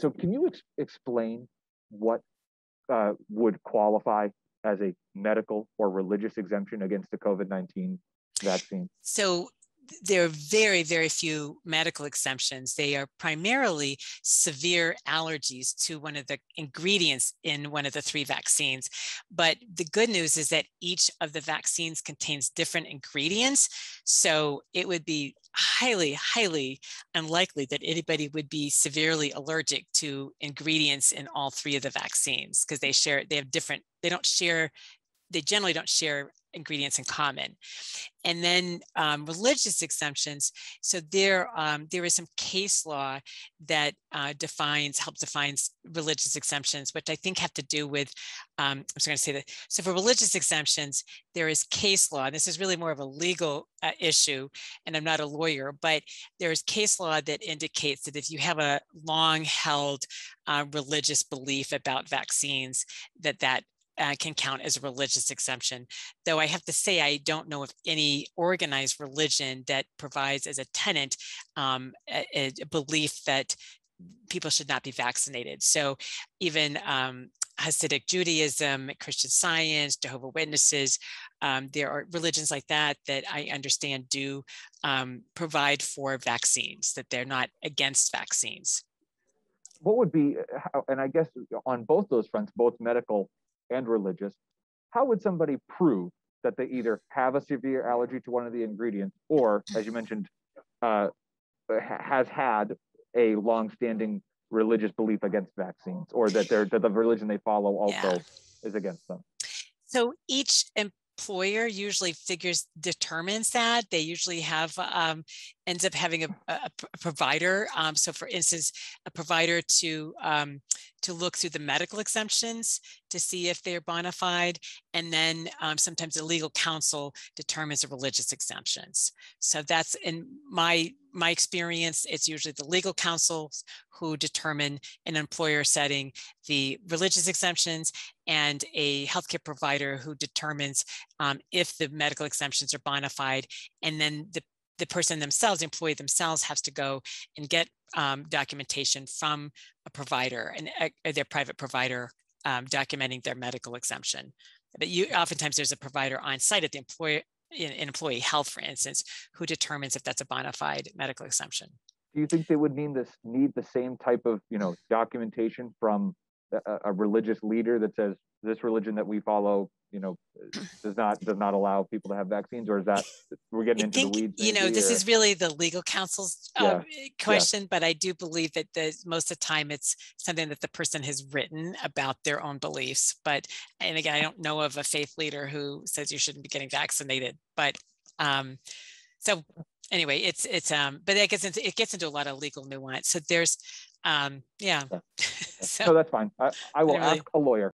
so can you ex- explain what uh, would qualify as a medical or religious exemption against the COVID 19 vaccine? So there are very, very few medical exemptions. They are primarily severe allergies to one of the ingredients in one of the three vaccines. But the good news is that each of the vaccines contains different ingredients. So it would be highly, highly unlikely that anybody would be severely allergic to ingredients in all three of the vaccines because they share, they have different, they don't share they generally don't share ingredients in common. And then um, religious exemptions. So there, um, there is some case law that uh, defines, helps defines religious exemptions, which I think have to do with, um, I'm just going to say that. So for religious exemptions, there is case law. This is really more of a legal uh, issue, and I'm not a lawyer, but there is case law that indicates that if you have a long held uh, religious belief about vaccines, that that uh, can count as a religious exemption. Though I have to say, I don't know of any organized religion that provides as a tenant um, a, a, belief that people should not be vaccinated. So even um, Hasidic Judaism, Christian Science, Jehovah Witnesses, um, there are religions like that that I understand do um, provide for vaccines, that they're not against vaccines. What would be, uh, and I guess on both those fronts, both medical and religious, how would somebody prove that they either have a severe allergy to one of the ingredients or, as you mentioned, uh, has had a long-standing religious belief against vaccines or that, they're, that the religion they follow also yeah. is against them? So each employer usually figures determines that they usually have um, ends up having a, a, a provider um, so for instance a provider to um, to look through the medical exemptions to see if they're bona fide. And then um, sometimes the legal counsel determines the religious exemptions. So that's in my my experience, it's usually the legal counsels who determine an employer setting the religious exemptions and a healthcare provider who determines um, if the medical exemptions are bona fide. And then the the person themselves, the employee themselves, has to go and get um, documentation from a provider and uh, their private provider um, documenting their medical exemption. But you oftentimes there's a provider on site at the employer in, in employee health, for instance, who determines if that's a bona fide medical exemption. Do you think they would need this need the same type of you know documentation from a, a religious leader that says this religion that we follow you know does not does not allow people to have vaccines or is that we're getting I into think, the weeds you know this or? is really the legal counsel's uh, yeah. question yeah. but i do believe that the most of the time it's something that the person has written about their own beliefs but and again i don't know of a faith leader who says you shouldn't be getting vaccinated but um so anyway it's it's um but it gets into it gets into a lot of legal nuance. So there's um yeah, yeah. so, so, that's fine. I, I will really, ask a lawyer